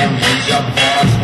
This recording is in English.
and raise your boss.